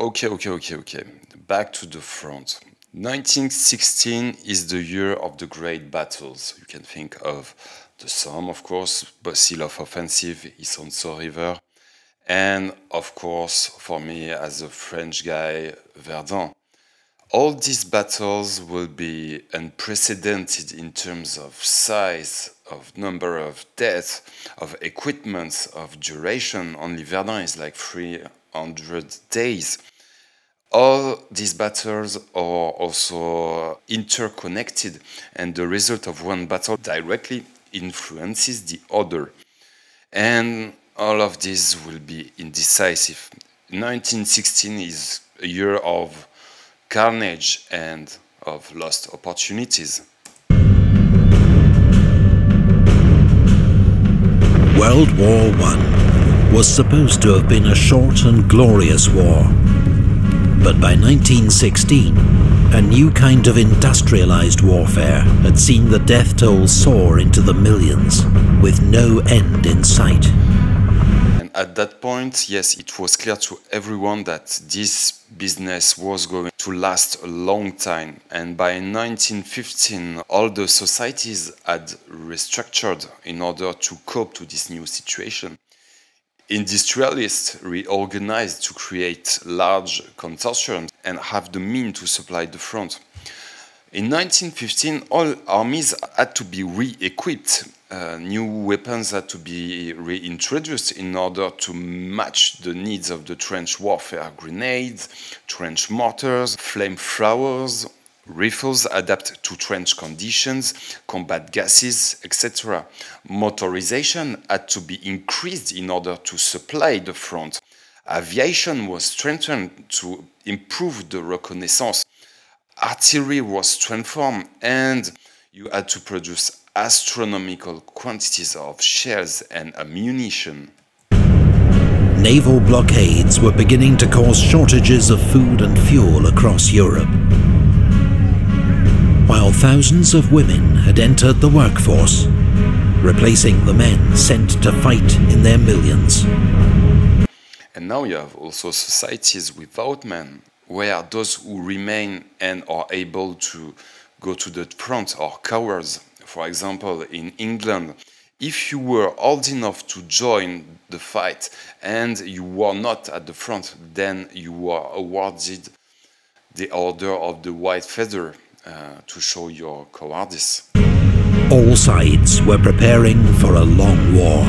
Okay, okay, okay, okay. Back to the front. 1916 is the year of the great battles. You can think of the Somme, of course, Brusilov Offensive, Isonzo River, and of course, for me as a French guy, Verdun. All these battles will be unprecedented in terms of size, of number of deaths, of equipment, of duration. Only Verdun is like 300 days. All these battles are also interconnected, and the result of one battle directly influences the other. And all of this will be indecisive. 1916 is a year of carnage and of lost opportunities. World War I was supposed to have been a short and glorious war. But by 1916, a new kind of industrialized warfare had seen the death toll soar into the millions, with no end in sight. And at that point, yes, it was clear to everyone that this business was going to last a long time. And by 1915, all the societies had restructured in order to cope to this new situation. Industrialists reorganized to create large consortiums and have the means to supply the front. In 1915, all armies had to be re-equipped. Uh, new weapons had to be reintroduced in order to match the needs of the trench warfare. Grenades, trench mortars, flamethrowers, rifles adapt to trench conditions, combat gases, etc. Motorization had to be increased in order to supply the front. Aviation was strengthened to improve the reconnaissance artillery was transformed and you had to produce astronomical quantities of shells and ammunition. Naval blockades were beginning to cause shortages of food and fuel across Europe. While thousands of women had entered the workforce, replacing the men sent to fight in their millions. And now you have also societies without men, where those who remain and are able to go to the front are cowards. For example, in England, if you were old enough to join the fight and you were not at the front, then you were awarded the Order of the White Feather Uh, to show your cowardice. All sides were preparing for a long war.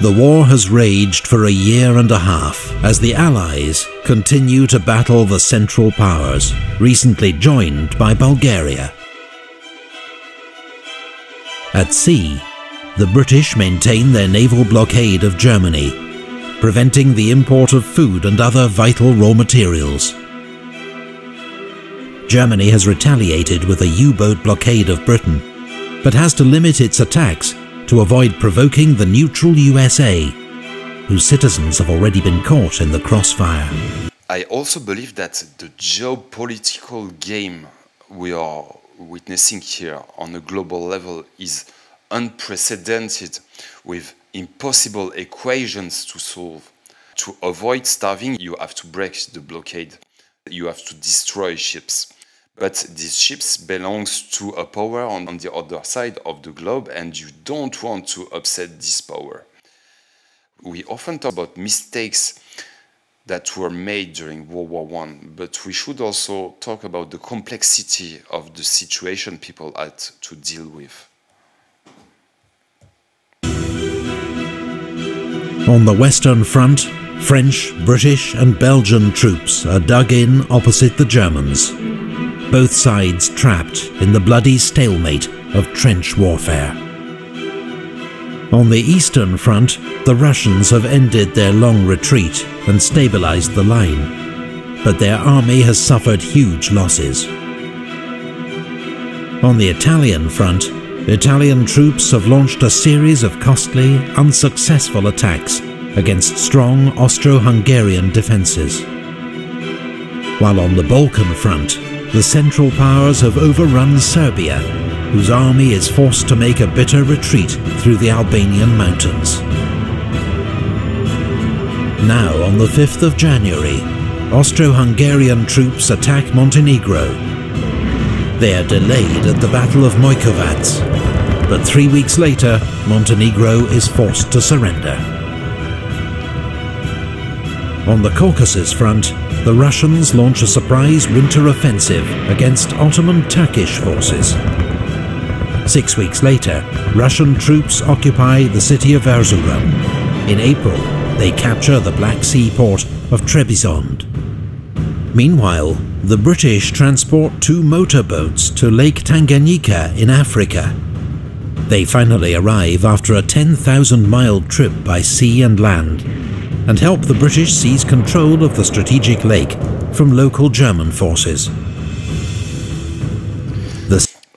The war has raged for a year and a half as the Allies continue to battle the Central Powers, recently joined by Bulgaria. At sea, the British maintain their naval blockade of Germany, preventing the import of food and other vital raw materials. Germany has retaliated with a U-boat blockade of Britain, but has to limit its attacks to avoid provoking the neutral USA, whose citizens have already been caught in the crossfire. I also believe that the geopolitical game we are witnessing here on a global level is unprecedented with impossible equations to solve. To avoid starving, you have to break the blockade. You have to destroy ships. But these ships belongs to a power on, on the other side of the globe and you don't want to upset this power. We often talk about mistakes that were made during World War I, but we should also talk about the complexity of the situation people had to deal with. On the Western Front, French, British and Belgian troops are dug in opposite the Germans both sides trapped in the bloody stalemate of trench warfare. On the Eastern Front, the Russians have ended their long retreat and stabilized the line, but their army has suffered huge losses. On the Italian front, Italian troops have launched a series of costly, unsuccessful attacks against strong Austro-Hungarian defences. While on the Balkan front, the Central Powers have overrun Serbia whose army is forced to make a bitter retreat through the Albanian mountains. Now, on the 5th of January, Austro-Hungarian troops attack Montenegro. They are delayed at the Battle of Mojkovac, but three weeks later, Montenegro is forced to surrender. On the Caucasus front, the Russians launch a surprise winter offensive against Ottoman Turkish forces. Six weeks later, Russian troops occupy the city of Erzurum. In April, they capture the Black Sea port of Trebizond. Meanwhile, the British transport two motorboats to Lake Tanganyika in Africa. They finally arrive after a 10,000 mile trip by sea and land and help the British seize control of the strategic lake from local German forces.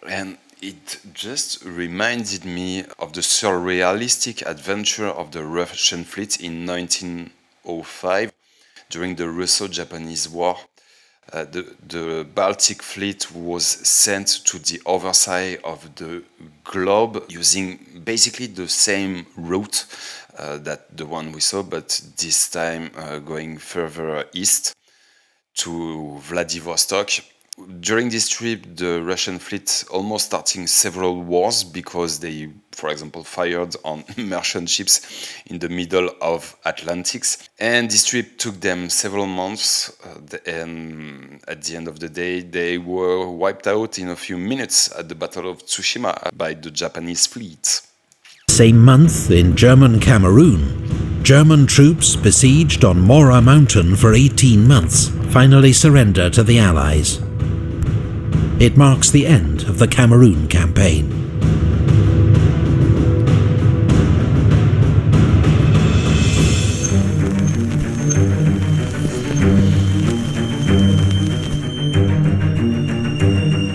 And it just reminded me of the surrealistic adventure of the Russian fleet in 1905 during the Russo-Japanese War. Uh, the, the Baltic fleet was sent to the other side of the globe using basically the same route uh, that the one we saw, but this time uh, going further east to Vladivostok. During this trip, the Russian fleet almost starting several wars because they, for example, fired on merchant ships in the middle of Atlantics. And this trip took them several months, uh, and at the end of the day, they were wiped out in a few minutes at the Battle of Tsushima by the Japanese fleet. Same month, in German Cameroon, German troops besieged on Mora Mountain for 18 months finally surrender to the Allies. It marks the end of the Cameroon campaign.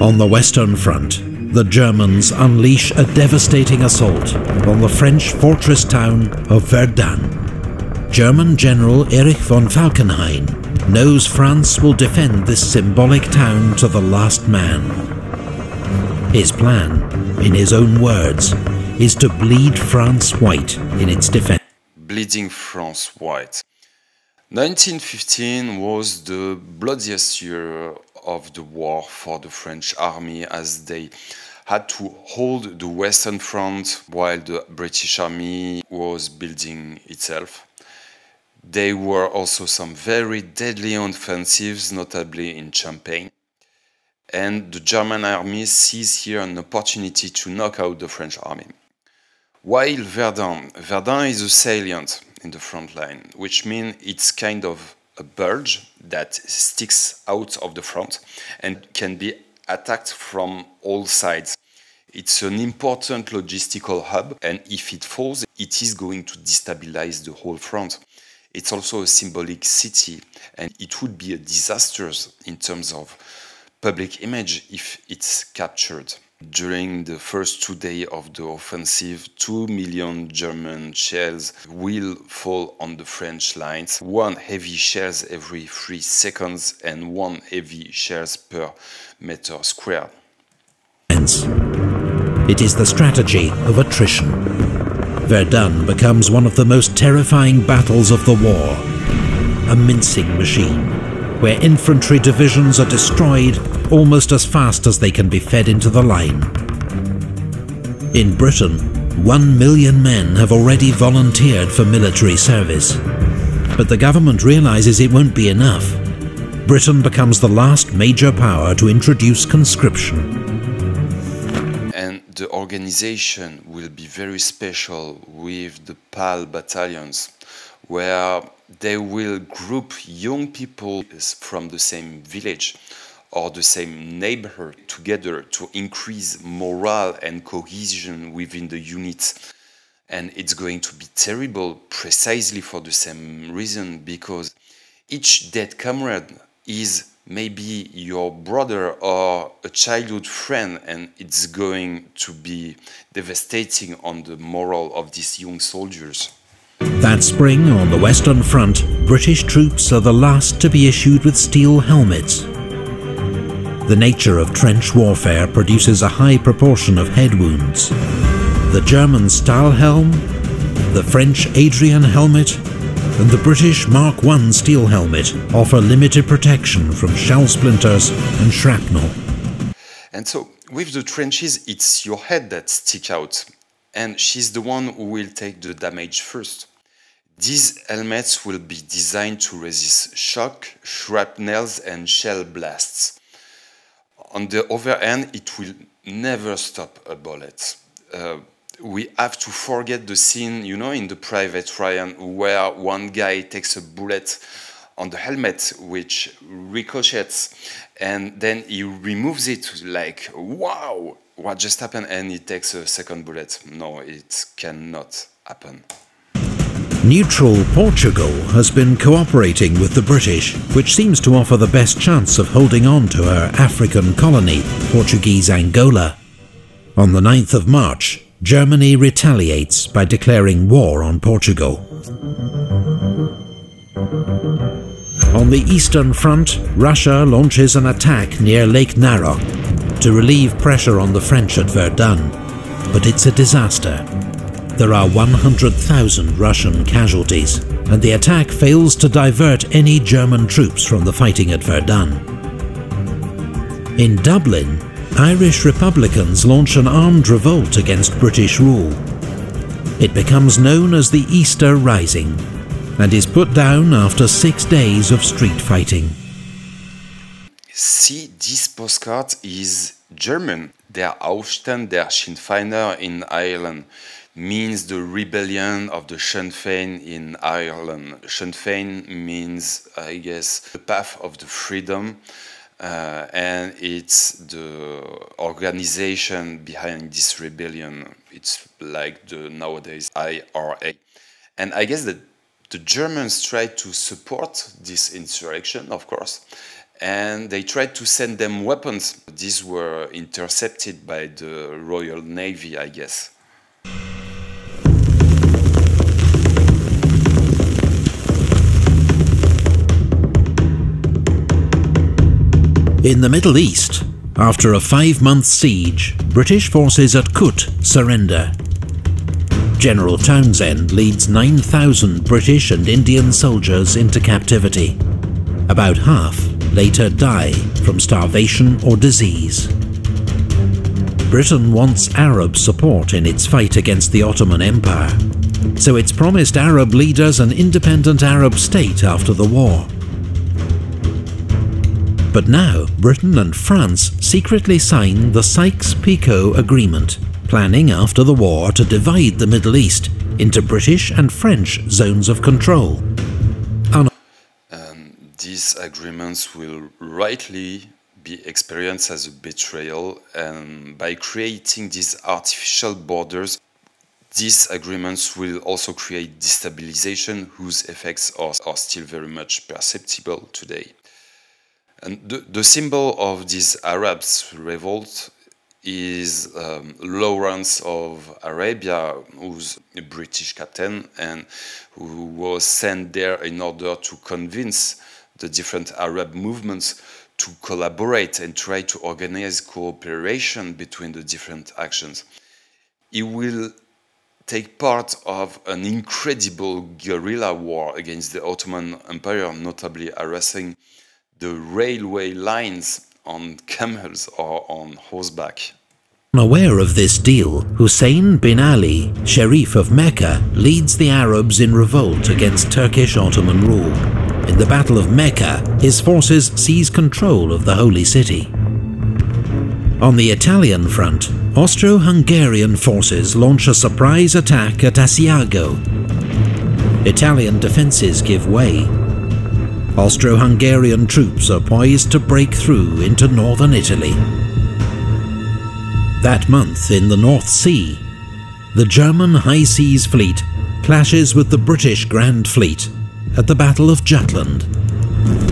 On the Western Front, the Germans unleash a devastating assault on the French fortress town of Verdun. German General Erich von Falkenhayn knows France will defend this symbolic town to the last man. His plan, in his own words, is to bleed France white in its defense. Bleeding France white. 1915 was the bloodiest year of the war for the French army as they had to hold the Western Front while the British Army was building itself. There were also some very deadly offensives, notably in Champagne. And the German army sees here an opportunity to knock out the French army. While Verdun, Verdun is a salient in the front line, which means it's kind of a bulge that sticks out of the front and can be attacked from all sides. It's an important logistical hub, and if it falls, it is going to destabilize the whole front. It's also a symbolic city, and it would be a disaster in terms of public image if it's captured. During the first two days of the offensive, two million German shells will fall on the French lines. One heavy shells every three seconds and one heavy shells per meter square. It is the strategy of attrition. Verdun becomes one of the most terrifying battles of the war. A mincing machine, where infantry divisions are destroyed almost as fast as they can be fed into the line. In Britain, one million men have already volunteered for military service. But the government realises it won't be enough. Britain becomes the last major power to introduce conscription the organization will be very special with the PAL battalions, where they will group young people from the same village or the same neighborhood together to increase morale and cohesion within the units. And it's going to be terrible precisely for the same reason because each dead comrade is maybe your brother or a childhood friend and it's going to be devastating on the moral of these young soldiers. That spring on the Western Front, British troops are the last to be issued with steel helmets. The nature of trench warfare produces a high proportion of head wounds. The German Stahlhelm, the French Adrian helmet, and the British Mark I steel helmet offer limited protection from shell splinters and shrapnel. And so, with the trenches, it's your head that sticks out, and she's the one who will take the damage first. These helmets will be designed to resist shock, shrapnels, and shell blasts. On the other hand, it will never stop a bullet. Uh, we have to forget the scene, you know, in the Private Ryan, where one guy takes a bullet on the helmet, which ricochets, and then he removes it like, wow, what just happened? And he takes a second bullet. No, it cannot happen. Neutral Portugal has been cooperating with the British, which seems to offer the best chance of holding on to her African colony, Portuguese Angola. On the 9th of March, Germany retaliates by declaring war on Portugal. On the Eastern Front, Russia launches an attack near Lake Naroch to relieve pressure on the French at Verdun, but it's a disaster. There are 100,000 Russian casualties, and the attack fails to divert any German troops from the fighting at Verdun. In Dublin, Irish Republicans launch an armed revolt against British rule. It becomes known as the Easter Rising and is put down after six days of street fighting. See, this postcard is German. Der Aufstand der Sinn Feiner in Ireland means the rebellion of the Sinn Féin in Ireland. Sinn Féin means, I guess, the path of the freedom. Uh, and it's the organization behind this rebellion. It's like the nowadays IRA. And I guess that the Germans tried to support this insurrection, of course, and they tried to send them weapons. These were intercepted by the Royal Navy, I guess. In the Middle East, after a five-month siege, British forces at Kut surrender. General Townshend leads 9,000 British and Indian soldiers into captivity. About half later die from starvation or disease. Britain wants Arab support in its fight against the Ottoman Empire, so it's promised Arab leaders an independent Arab state after the war. But now, Britain and France secretly sign the Sykes-Picot Agreement, planning after the war to divide the Middle East into British and French zones of control. Um, these agreements will rightly be experienced as a betrayal, and by creating these artificial borders, these agreements will also create destabilization whose effects are, are still very much perceptible today. And the, the symbol of this Arabs revolt is um, Lawrence of Arabia, who's a British captain and who was sent there in order to convince the different Arab movements to collaborate and try to organize cooperation between the different actions. He will take part of an incredible guerrilla war against the Ottoman Empire, notably harassing the railway lines on camels or on horseback. Aware of this deal, Hussein bin Ali, Sharif of Mecca, leads the Arabs in revolt against Turkish Ottoman rule. In the Battle of Mecca, his forces seize control of the Holy City. On the Italian front, Austro-Hungarian forces launch a surprise attack at Asiago. Italian defences give way, Austro-Hungarian troops are poised to break through into northern Italy. That month in the North Sea, the German High Seas Fleet clashes with the British Grand Fleet at the Battle of Jutland.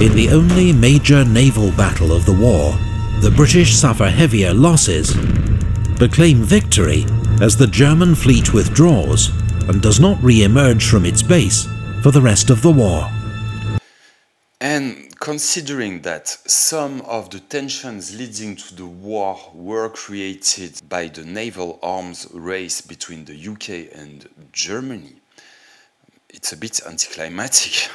In the only major naval battle of the war, the British suffer heavier losses, but claim victory as the German fleet withdraws and does not re-emerge from its base for the rest of the war. Considering that some of the tensions leading to the war were created by the naval arms race between the UK and Germany, it's a bit anticlimactic.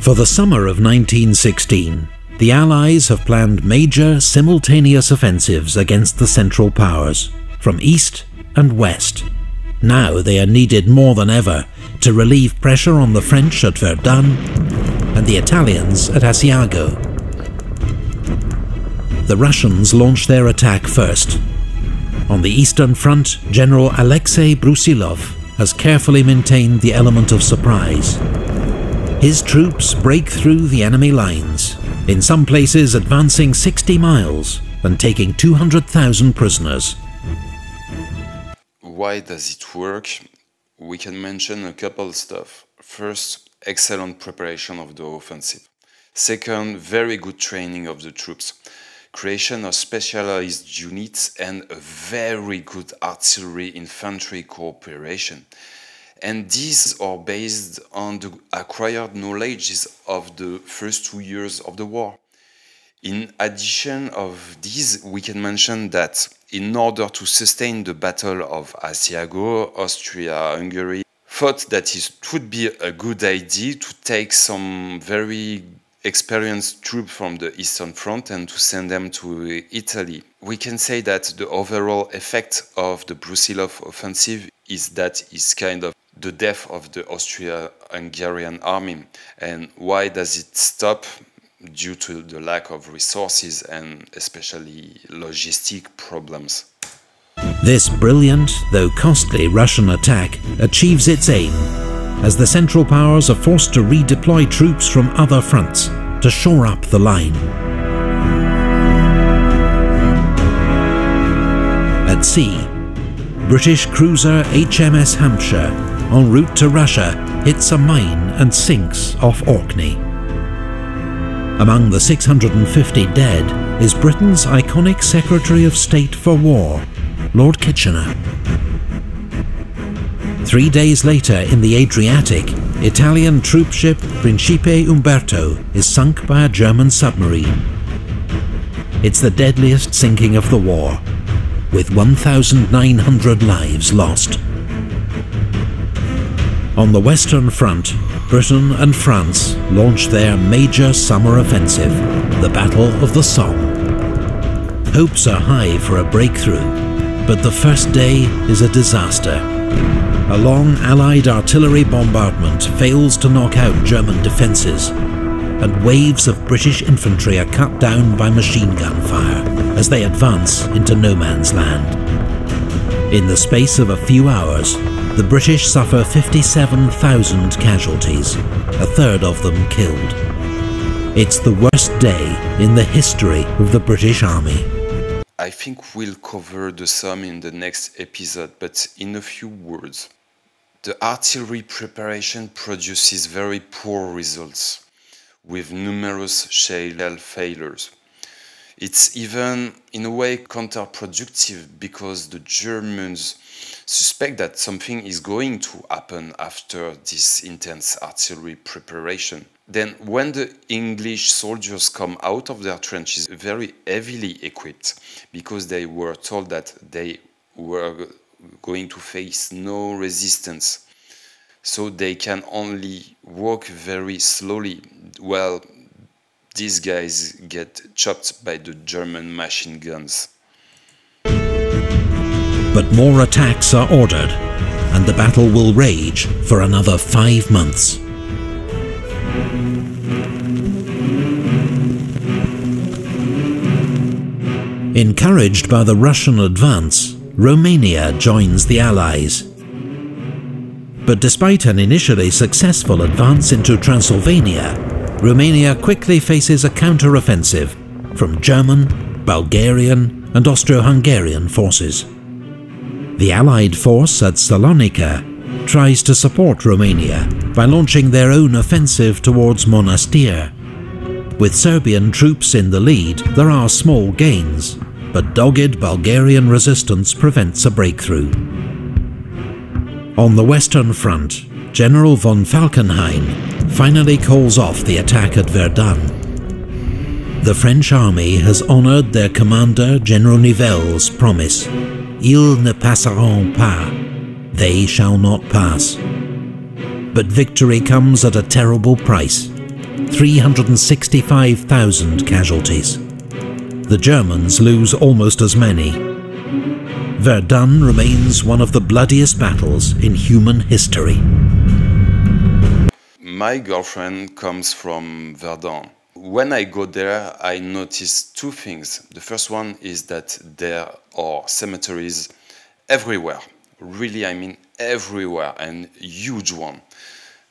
For the summer of 1916, the Allies have planned major simultaneous offensives against the Central Powers, from east and west. Now they are needed more than ever to relieve pressure on the French at Verdun and the Italians at Asiago. The Russians launched their attack first. On the Eastern Front, General Alexei Brusilov has carefully maintained the element of surprise. His troops break through the enemy lines, in some places advancing 60 miles and taking 200,000 prisoners. Why does it work? We can mention a couple stuff. First, excellent preparation of the offensive. Second, very good training of the troops. Creation of specialized units and a very good artillery infantry cooperation and these are based on the acquired knowledges of the first two years of the war. In addition of these, we can mention that in order to sustain the Battle of Asiago, Austria-Hungary thought that it would be a good idea to take some very experienced troops from the Eastern Front and to send them to Italy. We can say that the overall effect of the Brusilov offensive is that it's kind of the death of the Austria-Hungarian army. And why does it stop? Due to the lack of resources and especially logistic problems. This brilliant, though costly Russian attack achieves its aim, as the Central Powers are forced to redeploy troops from other fronts to shore up the line. At sea, British cruiser HMS Hampshire en route to Russia, hits a mine and sinks off Orkney. Among the 650 dead is Britain's iconic Secretary of State for War, Lord Kitchener. Three days later in the Adriatic, Italian troopship Principe Umberto is sunk by a German submarine. It's the deadliest sinking of the war, with 1,900 lives lost. On the Western Front, Britain and France launched their major summer offensive, the Battle of the Somme. Hopes are high for a breakthrough, but the first day is a disaster. A long Allied artillery bombardment fails to knock out German defences, and waves of British infantry are cut down by machine gun fire as they advance into no man's land. In the space of a few hours, the British suffer 57,000 casualties, a third of them killed. It's the worst day in the history of the British Army. I think we'll cover the Somme in the next episode, but in a few words. The artillery preparation produces very poor results, with numerous shell failures. It's even, in a way, counterproductive because the Germans suspect that something is going to happen after this intense artillery preparation. Then, when the English soldiers come out of their trenches very heavily equipped, because they were told that they were going to face no resistance, so they can only walk very slowly. Well, these guys get chopped by the German machine guns. But more attacks are ordered, and the battle will rage for another five months. Encouraged by the Russian advance, Romania joins the Allies. But despite an initially successful advance into Transylvania, Romania quickly faces a counter-offensive from German, Bulgarian and Austro-Hungarian forces. The Allied force at Salonika tries to support Romania by launching their own offensive towards Monastir. With Serbian troops in the lead, there are small gains, but dogged Bulgarian resistance prevents a breakthrough. On the Western Front, General von Falkenhayn finally calls off the attack at Verdun. The French army has honoured their commander General Nivelle's promise. Ils ne passeront pas. They shall not pass. But victory comes at a terrible price 365,000 casualties. The Germans lose almost as many. Verdun remains one of the bloodiest battles in human history. My girlfriend comes from Verdun. When I go there, I notice two things. The first one is that there are cemeteries everywhere. Really, I mean everywhere, and huge one.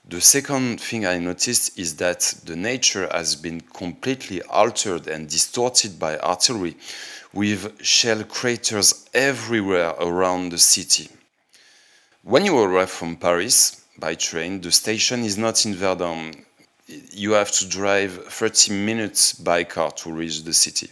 The second thing I noticed is that the nature has been completely altered and distorted by artillery, with shell craters everywhere around the city. When you arrive from Paris by train, the station is not in Verdun you have to drive 30 minutes by car to reach the city.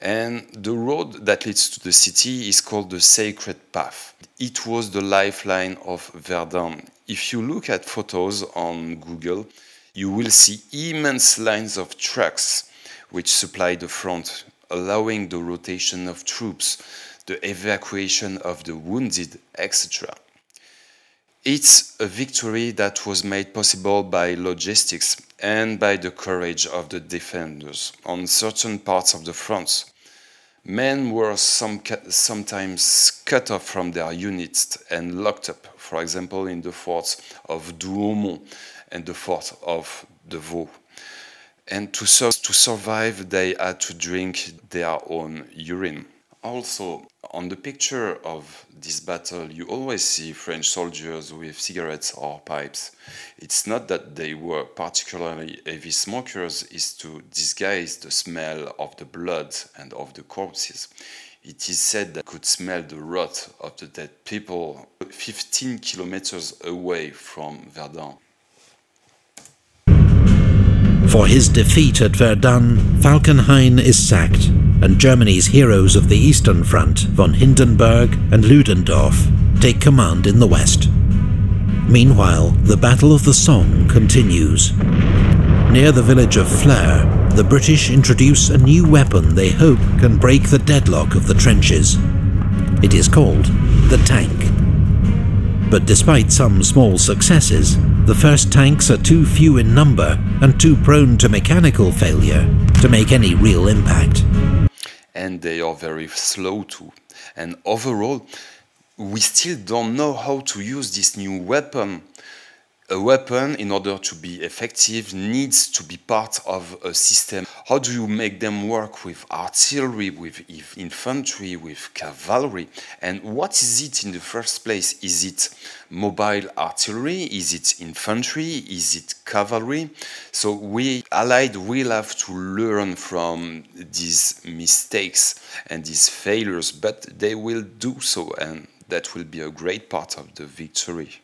And the road that leads to the city is called the Sacred Path. It was the lifeline of Verdun. If you look at photos on Google, you will see immense lines of trucks which supply the front, allowing the rotation of troops, the evacuation of the wounded, etc. It's a victory that was made possible by logistics and by the courage of the defenders on certain parts of the front. Men were some, sometimes cut off from their units and locked up, for example, in the forts of Douaumont and the fort of the Vaux. And to, to survive, they had to drink their own urine. Also, on the picture of this battle, you always see French soldiers with cigarettes or pipes. It's not that they were particularly heavy smokers, it's to disguise the smell of the blood and of the corpses. It is said that could smell the rot of the dead people 15 kilometers away from Verdun. For his defeat at Verdun, Falkenhayn is sacked and Germany's heroes of the Eastern Front, von Hindenburg and Ludendorff, take command in the west. Meanwhile, the Battle of the Somme continues. Near the village of Flers, the British introduce a new weapon they hope can break the deadlock of the trenches. It is called the tank. But despite some small successes, the first tanks are too few in number and too prone to mechanical failure to make any real impact and they are very slow too. And overall, we still don't know how to use this new weapon. A weapon, in order to be effective, needs to be part of a system. How do you make them work with artillery, with infantry, with cavalry? And what is it in the first place? Is it mobile artillery? Is it infantry? Is it cavalry? So we Allied will have to learn from these mistakes and these failures, but they will do so, and that will be a great part of the victory.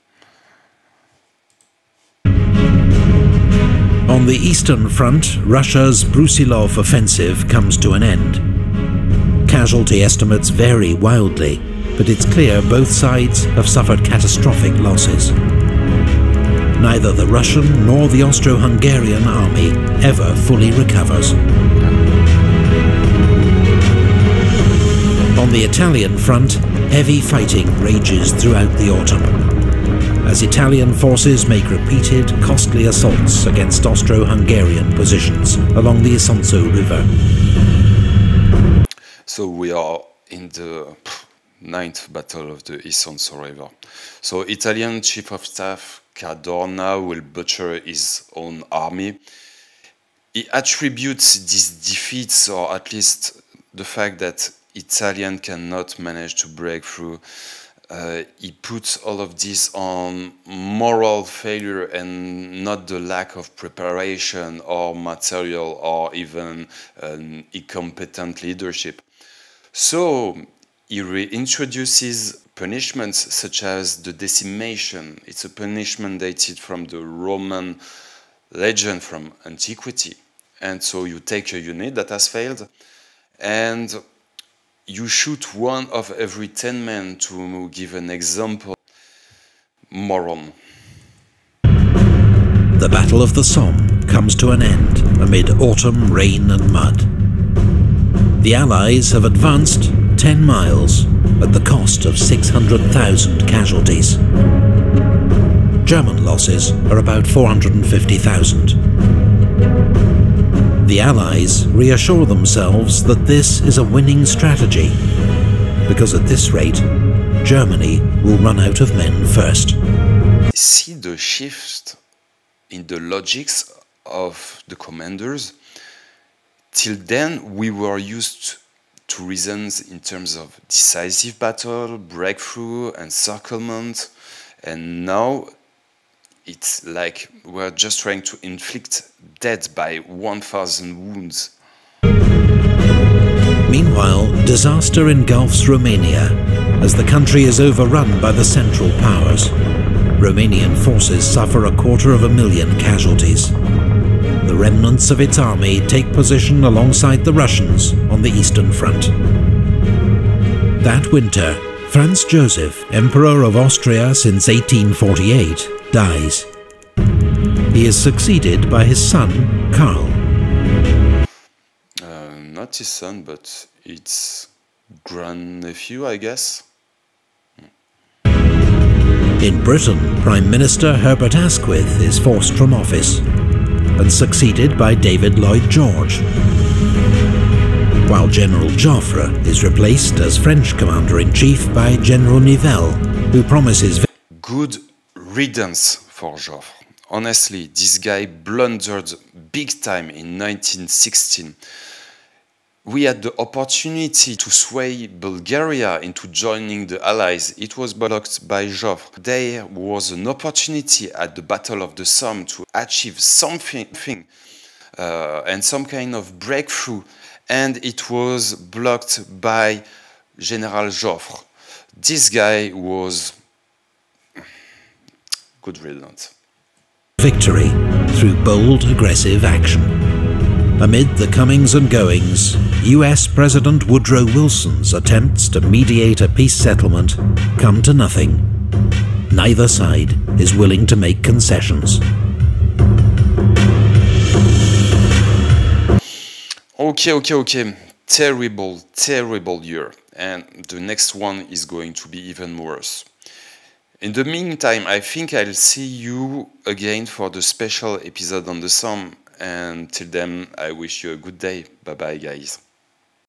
The Eastern Front, Russia's Brusilov offensive comes to an end. Casualty estimates vary wildly, but it's clear both sides have suffered catastrophic losses. Neither the Russian nor the Austro-Hungarian army ever fully recovers. On the Italian front, heavy fighting rages throughout the autumn, as Italian forces make repeated, costly assaults against Austro-Hungarian positions along the Isonzo River. So we are in the ninth battle of the Isonzo River. So Italian Chief of Staff Cadorna will butcher his own army. He attributes these defeats, or at least the fact that Italian cannot manage to break through. Uh, he puts all of this on moral failure and not the lack of preparation or material or even an incompetent leadership. So he reintroduces punishments such as the decimation. It's a punishment dated from the Roman legend from antiquity. And so you take a unit that has failed and you shoot one of every 10 men to give an example. moron. The Battle of the Somme comes to an end amid autumn rain and mud. The Allies have advanced 10 miles at the cost of 600,000 casualties. German losses are about 450,000. The Allies reassure themselves that this is a winning strategy, because at this rate, Germany will run out of men first. See the shift in the logics of the commanders. Till then, we were used to reasons in terms of decisive battle, breakthrough, encirclement, and now it's like we're just trying to inflict death by 1,000 wounds. Meanwhile, disaster engulfs Romania as the country is overrun by the Central Powers. Romanian forces suffer a quarter of a million casualties. The remnants of its army take position alongside the Russians on the Eastern Front. That winter, Franz Joseph, Emperor of Austria since 1848, dies. He is succeeded by his son, Karl. Uh, not his son, but its grandnephew, I guess. In Britain, Prime Minister Herbert Asquith is forced from office and succeeded by David Lloyd George, while General Joffre is replaced as French Commander-in-Chief by General Nivelle, who promises Good riddance for Joffre. Honestly, this guy blundered big time in 1916 we had the opportunity to sway Bulgaria into joining the Allies. It was blocked by Joffre. There was an opportunity at the Battle of the Somme to achieve something uh, and some kind of breakthrough, and it was blocked by General Joffre. This guy was good riddance. Victory through bold, aggressive action. Amid the comings and goings, US President Woodrow Wilson's attempts to mediate a peace settlement come to nothing. Neither side is willing to make concessions. Okay, okay, okay. Terrible, terrible year. And the next one is going to be even worse. In the meantime, I think I'll see you again for the special episode on the Somme and till then, I wish you a good day. Bye bye, guys.